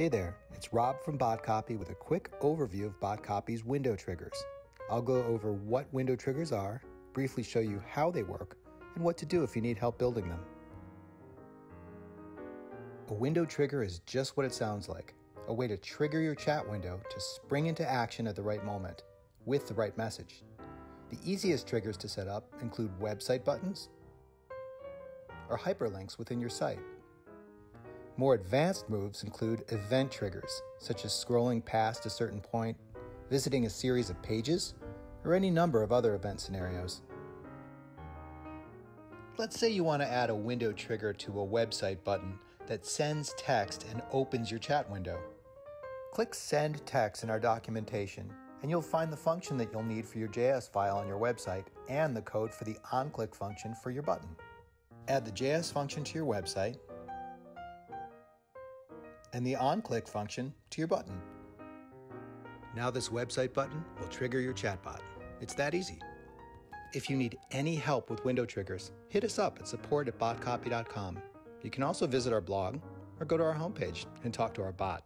Hey there, it's Rob from BotCopy with a quick overview of BotCopy's window triggers. I'll go over what window triggers are, briefly show you how they work, and what to do if you need help building them. A window trigger is just what it sounds like a way to trigger your chat window to spring into action at the right moment with the right message. The easiest triggers to set up include website buttons or hyperlinks within your site. More advanced moves include event triggers, such as scrolling past a certain point, visiting a series of pages, or any number of other event scenarios. Let's say you want to add a window trigger to a website button that sends text and opens your chat window. Click Send Text in our documentation, and you'll find the function that you'll need for your JS file on your website and the code for the onClick function for your button. Add the JS function to your website and the onClick function to your button. Now this website button will trigger your chatbot. It's that easy. If you need any help with window triggers, hit us up at support at botcopy.com. You can also visit our blog or go to our homepage and talk to our bot.